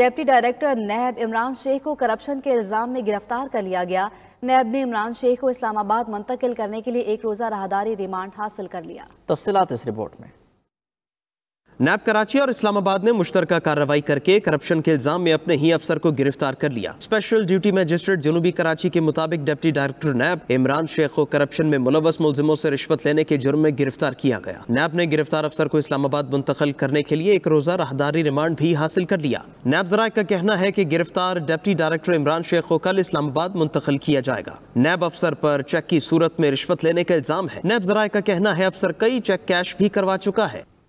Deputy director NAB Imran Sheikh को corruption के इल्ज़ाम में गिरफ़्तार कर लिया गया। नैब ने इमरान शेख को इस्लामाबाद मुंतकिल करने के लिए एक रोज़ा राहदारी रिमांड हासिल कर लिया। तफसलत इस रिपोर्ट में। नैब कराची और इस्लामाबाद ने मुश्तर कार्रवाई करके करप्शन के इल्ज़ाम में अपने ही अफसर को गिरफ़्तार कर लिया। स्पेशल ड्यूटी मजिस्ट्रेट जनूबी कराची के मुताबिक deputy director NAB Imran Sheikh को करप्शन में मुलवस मुलजिमों से रिश्वत लेने के जुर्म में गिरफ़्तार किया गया। नैब ने गिरफ़्तार अफसर को इस्लामाबाद मुंतकल करने के लिए एक रोजा राहदारी रिमांड भी हासिल कर लिया। नैब जराये का कहना है की गिरफ़्तार डिप्टी डायरेक्टर इमरान शेख को कल इस्लामाबाद मुंतकल किया जाएगा। नैब अफसर पर चेक की सूरत में रिश्वत लेने का इल्ज़ाम है। नैब जराये का कहना है, अफसर कई चेक कैश भी करवा चुका है।